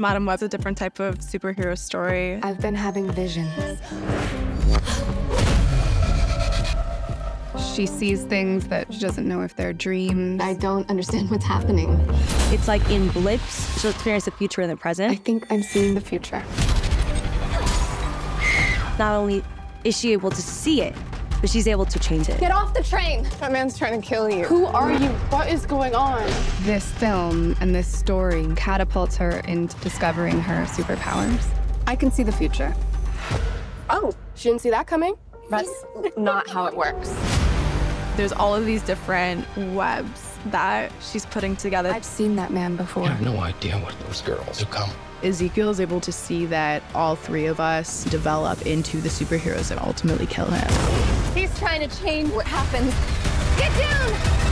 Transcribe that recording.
Madame Web's a different type of superhero story. I've been having visions. She sees things that she doesn't know if they're dreams. I don't understand what's happening. It's like in blips, she'll experience the future and the present. I think I'm seeing the future. Not only is she able to see it, but she's able to change it. Get off the train! That man's trying to kill you. Who are you? What is going on? This film and this story catapults her into discovering her superpowers. I can see the future. Oh, she didn't see that coming? That's not how it works. There's all of these different webs that she's putting together. I've seen that man before. I have no idea what those girls who come. Ezekiel is able to see that all three of us develop into the superheroes that ultimately kill him. Trying to change what happens. Get down!